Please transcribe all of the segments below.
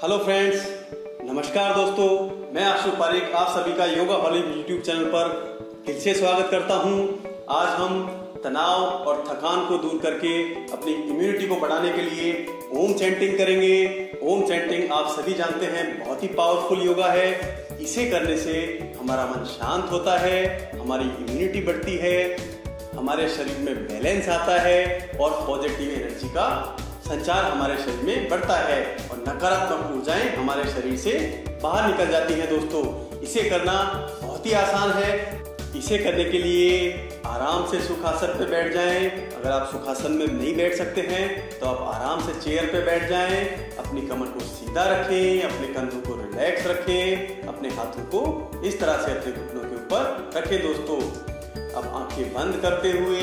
Hello friends नमस्कार दोस्तों। मैं आशु पारिक आप सभी का योगा हॉलिक यूट्यूब चैनल पर दिल से स्वागत करता हूँ। आज हम तनाव और थकान को दूर करके अपनी इम्यूनिटी को बढ़ाने के लिए ओम चैंटिंग करेंगे। ओम चैंटिंग आप सभी जानते हैं, बहुत ही पावरफुल योगा है। इसे करने से हमारा मन शांत होता है, हमारी इम्यूनिटी बढ़ती है, हमारे शरीर में बैलेंस आता है और पॉजिटिव एनर्जी का संचार हमारे शरीर में बढ़ता है और नकारात्मक ऊर्जाएँ हमारे शरीर से बाहर निकल जाती हैं दोस्तों। इसे करना बहुत ही आसान है। इसे करने के लिए आराम से सुखासन पे बैठ जाएँ। अगर आप सुखासन में नहीं बैठ सकते हैं तो आप आराम से चेयर पे बैठ जाएँ। अपनी कमर को सीधा रखें, अपने कंधों को रिलैक्स रखें, अपने हाथों को इस तरह से अपने घुटनों के ऊपर रखें दोस्तों। अब आँखें बंद करते हुए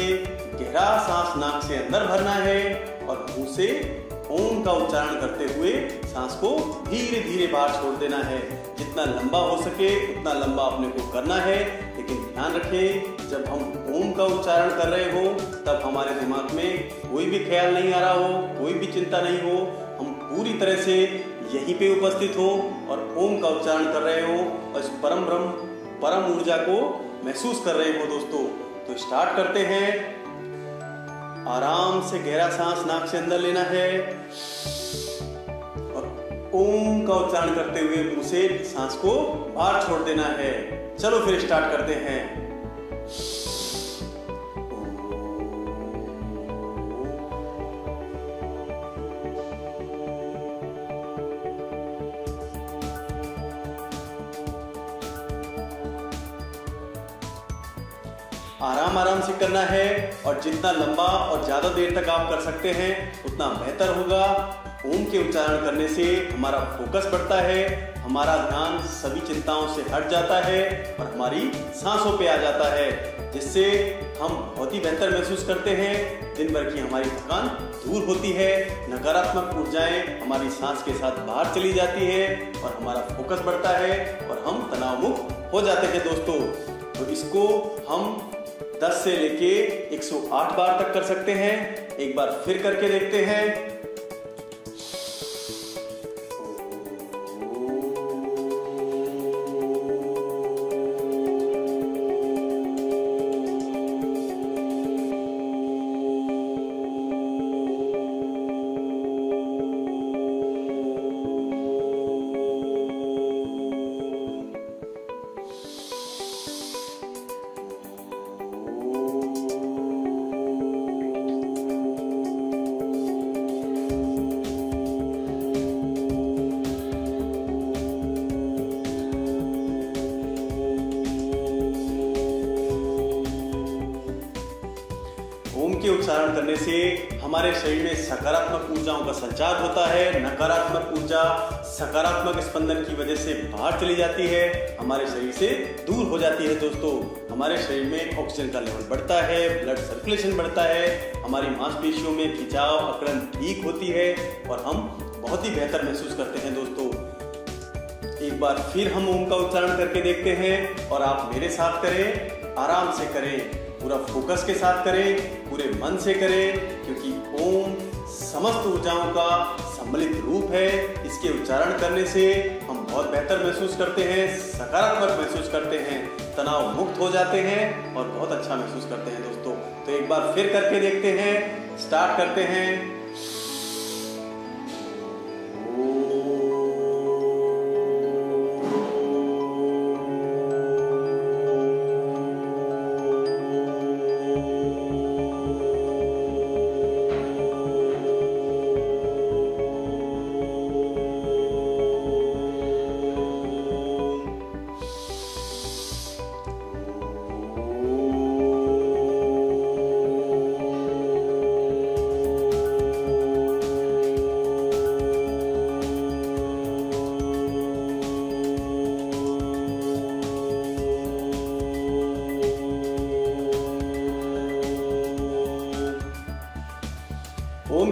गहरा सांस नाक से अंदर भरना है। और मुँह से ओम का उच्चारण करते हुए सांस को धीरे धीरे बाहर छोड़ देना है। जितना लंबा हो सके, उतना लंबा अपने को करना है। लेकिन ध्यान रखें, जब हम ओम का उच्चारण कर रहे हो, तब हमारे दिमाग में कोई भी ख्याल नहीं आ रहा हो, कोई भी चिंता नहीं हो। हम पूरी तरह से यहीं पे उपस्थित हो और ओम का उच्चारण कर रहे हो, और इस परम ब्रह्म, परम ऊर्जा को महसूस कर रहे हो दोस्तों। तो स्टार्ट करते हैं। आराम से गहरा सांस नाक से अंदर लेना है। और ओम का उच्चारण करते हुए मुँह से सांस को बाहर छोड़ देना है। चलो फिर स्टार्ट करते हैं। आराम आराम से करना है और जितना लंबा और ज़्यादा देर तक आप कर सकते हैं, उतना बेहतर होगा। ओम के उच्चारण करने से हमारा फोकस बढ़ता है, हमारा ध्यान सभी चिंताओं से हट जाता है और हमारी सांसों पे आ जाता है, जिससे हम बहुत ही बेहतर महसूस करते हैं। दिन भर की हमारी थकान दूर होती है, नकारात्मक ऊर्जाएँ हमारी सांस के साथ बाहर चली जाती है और हमारा फोकस बढ़ता है और हम तनाव मुक्त हो जाते हैं दोस्तों। तो इसको हम 10 से लेके 108 बार तक कर सकते हैं। एक बार फिर करके देखते हैं। के उच्चारण करने से हमारे शरीर में सकारात्मक ऊर्जाओं का संचार होता है। नकारात्मक ऊर्जा सकारात्मक स्पंदन की वजह से बाहर चली जाती है। हमारे शरीर से दूर हो जाती है दोस्तों। हमारे शरीर में ऑक्सीजन का लेवल बढ़ता है ब्लड सर्कुलेशन बढ़ता है। हमारी मांसपेशियों में खिंचाव, अकड़न ठीक होती है और हम बहुत ही बेहतर महसूस करते हैं दोस्तों। एक बार फिर हम ओम का उच्चारण करके देखते हैं और आप मेरे साथ करें, आराम से करें, पूरा फोकस के साथ करें। पूरे मन से करें, क्योंकि ओम समस्त ऊर्जाओं का सम्मिलित रूप है। इसके उच्चारण करने से हम बहुत बेहतर महसूस करते हैं, सकारात्मक महसूस करते हैं, तनाव मुक्त हो जाते हैं और बहुत अच्छा महसूस करते हैं दोस्तों। तो एक बार फिर करके देखते हैं स्टार्ट करते हैं।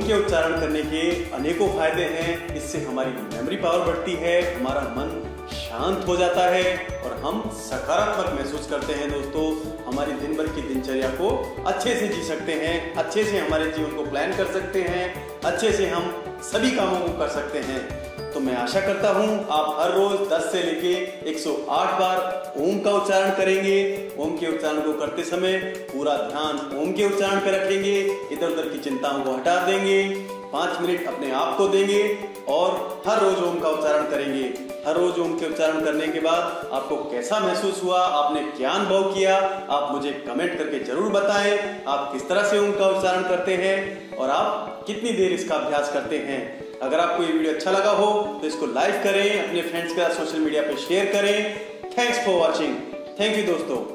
के उच्चारण करने के अनेकों फ़ायदे हैं। इससे हमारी मेमोरी पावर बढ़ती है, हमारा मन शांत हो जाता है और हम सकारात्मक महसूस करते हैं दोस्तों। हमारी दिन भर की दिनचर्या को अच्छे से जी सकते हैं, अच्छे से हमारे जीवन को प्लान कर सकते हैं, अच्छे से हम सभी कामों को कर सकते हैं। तो मैं आशा करता हूँ आप हर रोज 10 से लेके 108 बार ओम का उच्चारण करेंगे। ओम के उच्चारण को करते समय पूरा ध्यान ओम के उच्चारण पर रखेंगे। इधर उधर की चिंताओं को हटा देंगे। पाँच मिनट अपने आप को देंगे और हर रोज ओम का उच्चारण करेंगे। हर रोज ओम के उच्चारण करने के बाद आपको कैसा महसूस हुआ, आपने क्या अनुभव किया, आप मुझे कमेंट करके ज़रूर बताएँ, आप किस तरह से ओम का उच्चारण करते हैं और आप कितनी देर इसका अभ्यास करते हैं। अगर आपको ये वीडियो अच्छा लगा हो तो इसको लाइक करें, अपने फ्रेंड्स के साथ सोशल मीडिया पर शेयर करें। Thanks for watching thank you दोस्तों.